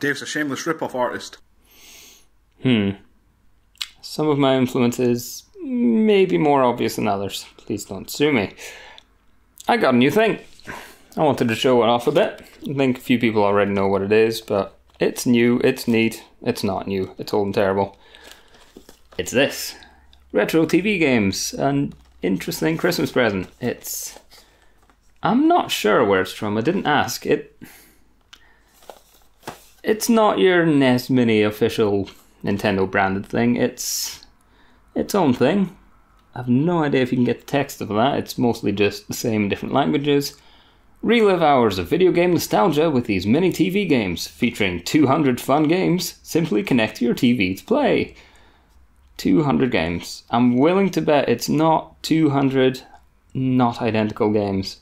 Dave's a shameless rip-off artist. Hmm. Some of my influences may be more obvious than others. Please don't sue me. I got a new thing. I wanted to show it off a bit. I think a few people already know what it is, but it's new, it's neat, it's not new, it's old and terrible. It's this retro TV games, an interesting Christmas present. It's. I'm not sure where it's from, I didn't ask. It. It's not your NES Mini official Nintendo branded thing, it's its own thing. I have no idea if you can get the text of that, it's mostly just the same different languages. Relive hours of video game nostalgia with these mini TV games featuring 200 fun games. Simply connect your TV to play. 200 games. I'm willing to bet it's not 200 not identical games.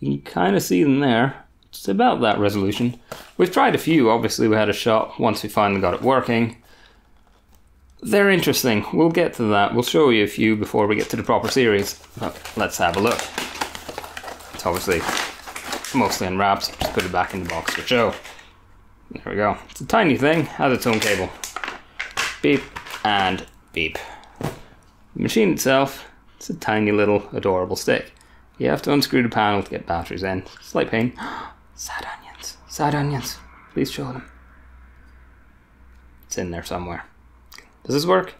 You can kind of see them there. It's about that resolution. We've tried a few, obviously, we had a shot once we finally got it working. They're interesting. We'll get to that. We'll show you a few before we get to the proper series. But let's have a look. It's obviously mostly unwrapped. Just put it back in the box for show. There we go. It's a tiny thing, has its own cable. Beep and beep. The machine itself, it's a tiny little adorable stick. You have to unscrew the panel to get batteries in. Slight pain. Sad onions. Sad onions. Please show them. It's in there somewhere. Does this work?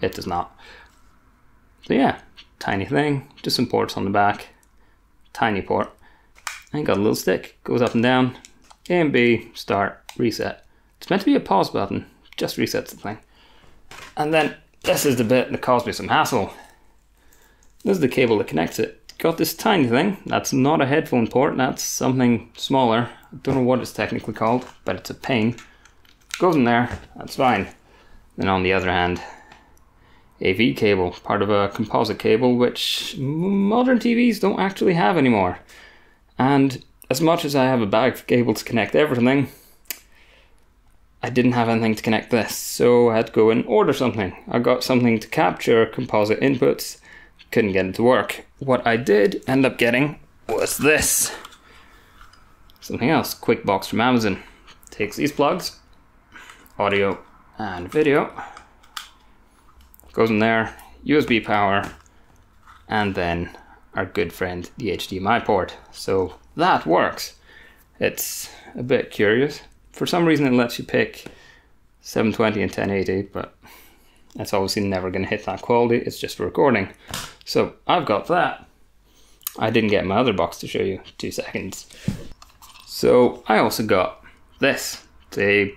It does not. So yeah, tiny thing. Just some ports on the back. Tiny port. And got a little stick. Goes up and down. A and B, start, reset. It's meant to be a pause button. Just resets the thing. And then this is the bit that caused me some hassle. This is the cable that connects it. Got this tiny thing. That's not a headphone port. That's something smaller. I don't know what it's technically called, but it's a pain. Goes in there. That's fine. Then on the other hand, AV cable, part of a composite cable, which modern TVs don't actually have anymore. And as much as I have a bag of cable to connect everything, I didn't have anything to connect this, so I had to go and order something. I got something to capture composite inputs, couldn't get it to work. What I did end up getting was this. Something else, quick box from Amazon. Takes these plugs, audio and video, goes in there, USB power, and then our good friend the HDMI port. So that works. It's a bit curious. For some reason, it lets you pick 720 and 1080, but that's obviously never going to hit that quality. It's just for recording. So I've got that. I didn't get my other box to show you. Two seconds. So I also got this. They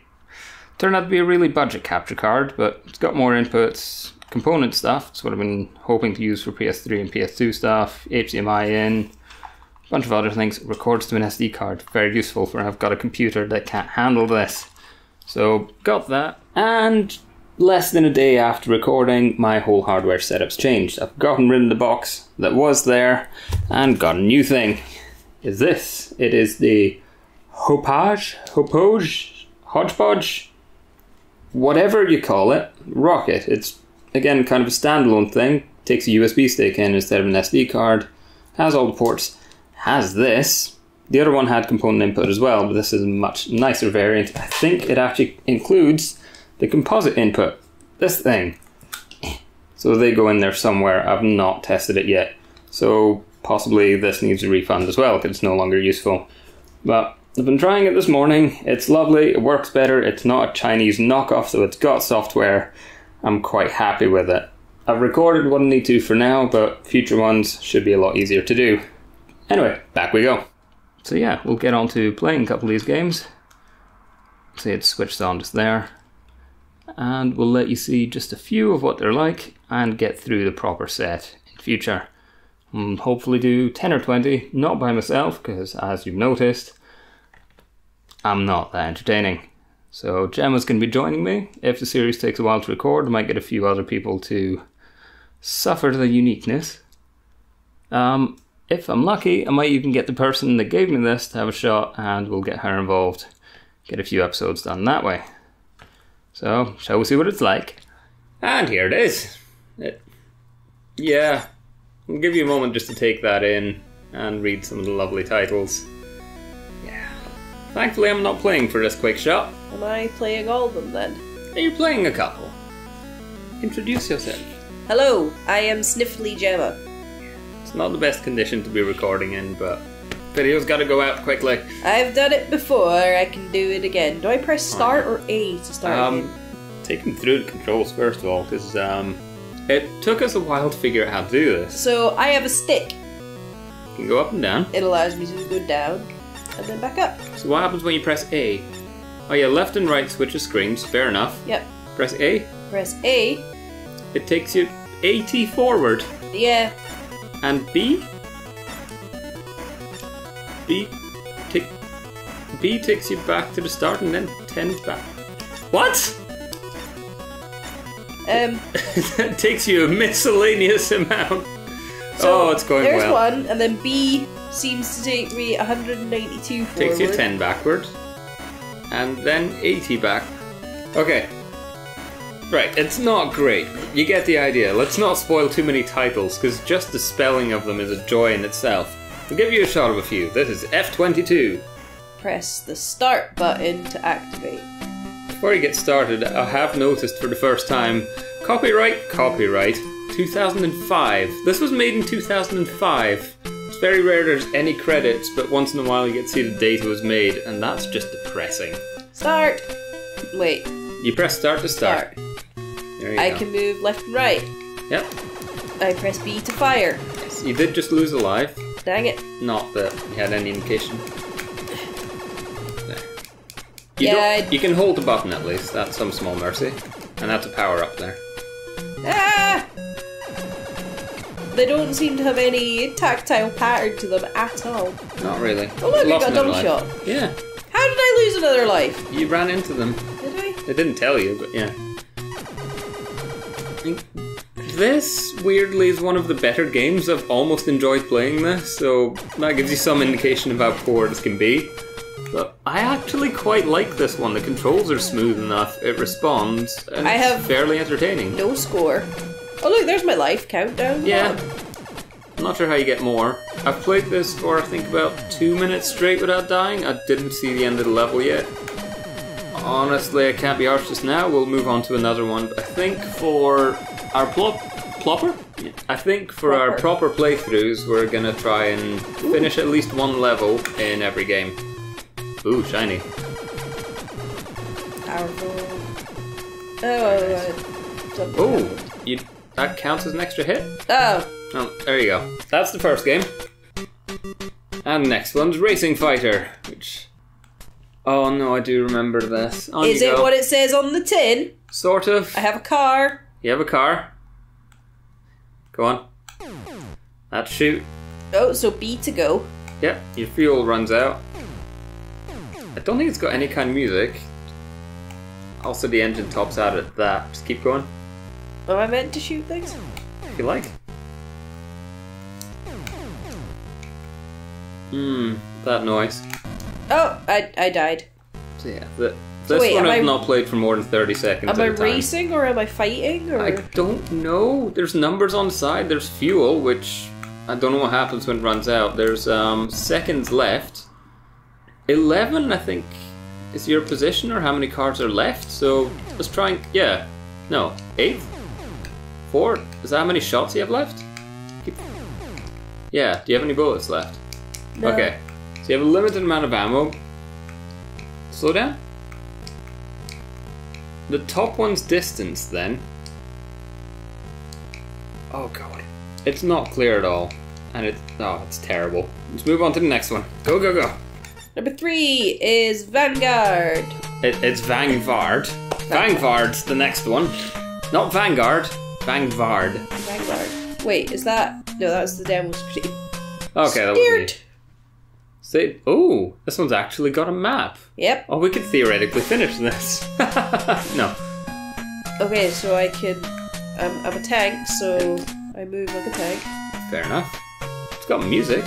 turned out to be a really budget capture card, but it's got more inputs, component stuff. It's what I've been hoping to use for PS3 and PS2 stuff. HDMI in, a bunch of other things. Records to an SD card. Very useful for I've got a computer that can't handle this. So got that, and less than a day after recording, my whole hardware setup's changed. I've gotten rid of the box that was there and got a new thing. Is this? It is the Hopage, Hopage, Hodgepodge, whatever you call it, rocket. It's again kind of a standalone thing. Takes a USB stick in instead of an SD card. Has all the ports. Has this. The other one had component input as well, but this is a much nicer variant. I think it actually includes the composite input, this thing. So they go in there somewhere. I've not tested it yet. So possibly this needs a refund as well it's no longer useful. But I've been trying it this morning. It's lovely. It works better. It's not a Chinese knockoff, so it's got software. I'm quite happy with it. I've recorded what I need to for now, but future ones should be a lot easier to do. Anyway, back we go. So yeah, we'll get on to playing a couple of these games. See, it's switched on just there and we'll let you see just a few of what they're like and get through the proper set in future. And hopefully do 10 or 20, not by myself, because as you've noticed, I'm not that entertaining. So Gemma's going to be joining me. If the series takes a while to record, I might get a few other people to suffer the uniqueness. Um, if I'm lucky, I might even get the person that gave me this to have a shot and we'll get her involved. Get a few episodes done that way. So, shall we see what it's like? And here it is. It, yeah, I'll give you a moment just to take that in and read some of the lovely titles. Yeah. Thankfully, I'm not playing for this quick shot. Am I playing all of them then? Are you playing a couple? Introduce yourself. Hello, I am Sniffly Gemma. It's not the best condition to be recording in, but video's got to go out quickly. I've done it before, I can do it again. Do I press start or A to start Um, again? take them through the controls first of all, because um, it took us a while to figure out how to do this. So I have a stick. You can go up and down. It allows me to go down and then back up. So what happens when you press A? Oh yeah, left and right switches screens. Fair enough. Yep. Press A. Press A. It takes you 80 forward. Yeah. And B? B, tick, B takes you back to the start and then 10 back. What? Um. that takes you a miscellaneous amount. So oh, it's going there's well. one, and then B seems to take me 192 forward. Takes you 10 backward. And then 80 back. Okay. Right, it's not great. You get the idea. Let's not spoil too many titles, because just the spelling of them is a joy in itself. I'll give you a shot of a few. This is F22. Press the start button to activate. Before you get started, I have noticed for the first time copyright, copyright, 2005. This was made in 2005. It's very rare there's any credits, but once in a while you get to see the date it was made, and that's just depressing. Start. Wait. You press start to start. Start. There you I go. can move left and right. Yep. I press B to fire. You did just lose a life. Dang it. Not that you had any indication. There. You, Yeah, you can hold the button at least. That's some small mercy. And that's a power up there. Ah! They don't seem to have any tactile pattern to them at all. Not really. Oh look, I got another double life. shot. Yeah. How did I lose another life? You ran into them. Did I? They didn't tell you, but yeah. This, weirdly, is one of the better games. I've almost enjoyed playing this, so that gives you some indication of how poor this can be. But I actually quite like this one. The controls are smooth enough, it responds, and I it's have- fairly entertaining. No score. Oh look, there's my life countdown. Yeah. I'm not sure how you get more. I've played this for I think about two minutes straight without dying. I didn't see the end of the level yet. Honestly, I can't be arsed just now. We'll move on to another one. But I think for our plop, plopper? Yeah. I think for our proper playthroughs, we're gonna try and finish at least one level in every game. Ooh, shiny. Powerful. Oh, uh, something Ooh, you, that counts as an extra hit? Oh, Oh, there you go. That's the first game. And next one's Racing Fighter, which. Oh no, I do remember this. On is it go. what it says on the tin? Sort of. I have a car. You have a car. Go on. That's shoot. Oh, so B to go. Yep, your fuel runs out. I don't think it's got any kind of music. Also, the engine tops out at that. Just keep going Am I meant to shoot things? if you like. Hmm, that noise. Oh, I, I died. So yeah, the, this wait, one I've I- not played for more than 30 seconds Am I at a time. racing or am I fighting? Or I don't know. There's numbers on the side. There's fuel, which I don't know what happens when it runs out. There's um, seconds left. 11, I think, is your position or how many cards are left. So let's try and. Yeah. No. 8? 4? Is that how many shots you have left? Keep- Yeah. Do you have any bullets left? No. Okay. So you have a limited amount of ammo. Slow down. The top one's distance then. Oh god. It's not clear at all. And it's oh it's terrible. Let's move on to the next one. Go go go. Number three is Vanguard. It, it's Vanguard. Vanguard's the next one. Not Vanguard. Vanguard. Vanguard. Wait, is that no? That's the demo screen. Okay, that was me. Steered. Say, oh, this one's actually got a map. Yep. Oh, we could theoretically finish this. no. Okay, so I can. Um, I'm a tank, so I move like a tank. Fair enough. It's got music.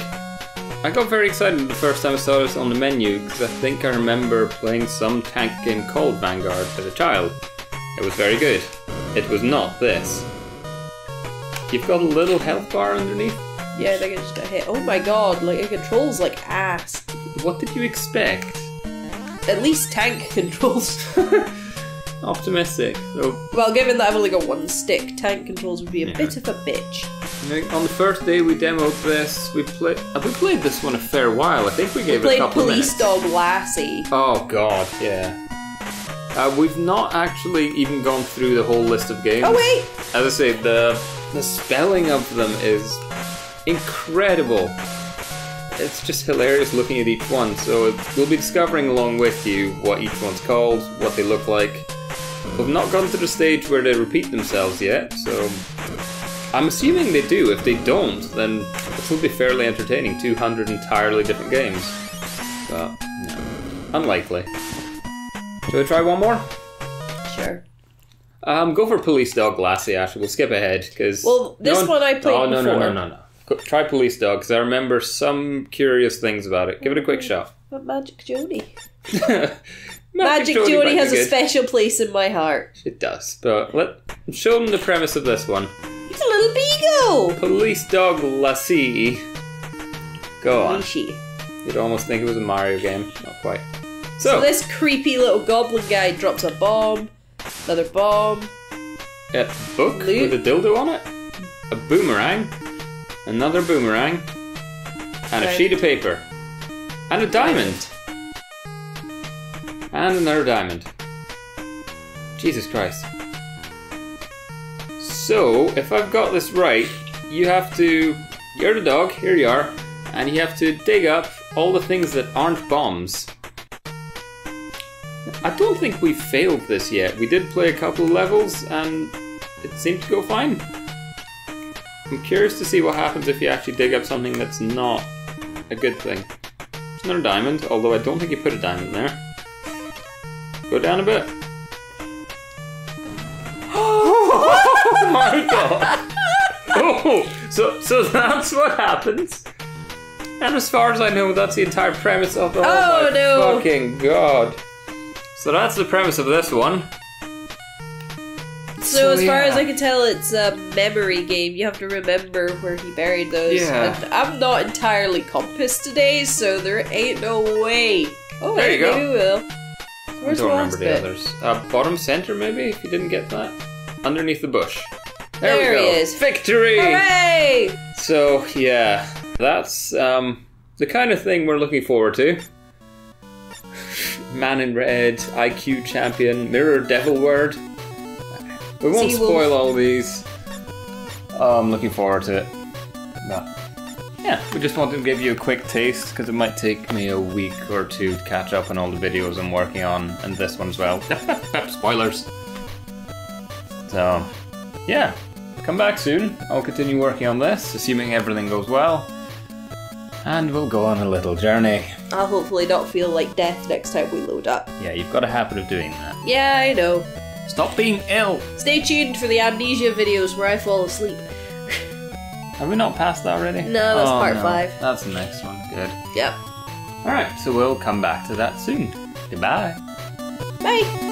I got very excited the first time I saw this on the menu because I think I remember playing some tank game called Vanguard as a child. It was very good. It was not this. You've got a little health bar underneath. Yeah, I think I just got hit. Oh my god, like it controls like ass. What did you expect? At least tank controls. Optimistic. So well, given that I've only got one stick, tank controls would be a bit of a bitch. I think on the first day we demoed this. We played. We played this one a fair while. I think we gave it a Played couple Police minutes. Dog Lassie. Oh god, yeah. Uh, we've not actually even gone through the whole list of games. Oh wait, As I say, the the spelling of them is incredible. It's just hilarious looking at each one. So we'll be discovering along with you what each one's called, what they look like. We've not gone to the stage where they repeat themselves yet, so I'm assuming they do. If they don't, then this will be fairly entertaining. 200 entirely different games. But, no. Unlikely. Shall we try one more? sure. Um, go for Police Dog Lassie, Ashley. We'll skip ahead because. Well, this one I played Oh no no no no no! Try Police Dog because I remember some curious things about it. Give it a quick mm. shot. But Magic Jody. Magic, Magic Jody Jody has a special place in my heart. It does, but let show them the premise of this one. He's a little beagle. Police Dog Lassie. Go on. You'd almost think it was a Mario game. Not quite. So So, this creepy little goblin guy drops a bomb, another bomb. a book Loot. with a dildo on it, a boomerang, another boomerang, and a sheet of paper, and a diamond, and another diamond. Jesus Christ. So, if I've got this right, you have to. You're the dog, here you are, and you have to dig up all the things that aren't bombs. I don't think we've failed this yet. We did play a couple of levels and it seemed to go fine. I'm curious to see what happens if you actually dig up something that's not a good thing. It's another diamond, although I don't think you put a diamond there. Go down a bit. oh my god! Oh, so so that's what happens. And as far as I know, that's the entire premise of the. Oh, my no. Fucking god! So that's the premise of this one. So, as far yeah. as I can tell, it's a memory game. You have to remember where he buried those. Yeah. And I'm not entirely compass today, so there ain't no way. Oh, There you go. will. I Where's don't the remember the bit? others. Uh, bottom center, maybe, if you didn't get that. Underneath the bush. There, There we he is. Victory! Hooray! So, yeah, that's um, the kind of thing we're looking forward to. Man in Red, IQ Champion, Mirror Devil Word. We won't Sea Wolf. spoil all these. Oh, I'm looking forward to it. But, yeah, we just wanted to give you a quick taste because it might take me a week or two to catch up on all the videos I'm working on and this one as well. Spoilers. So, yeah, come back soon. I'll continue working on this, assuming everything goes well. And we'll go on a little journey. I'll hopefully not feel like death next time we load up. Yeah, you've got a habit of doing that. Yeah, I know. Stop being ill! Stay tuned for the amnesia videos where I fall asleep. Have we not passed that already? No, that's Oh, part no. five. That's the next one. Good. Yep. Alright, so we'll come back to that soon. Goodbye. Bye.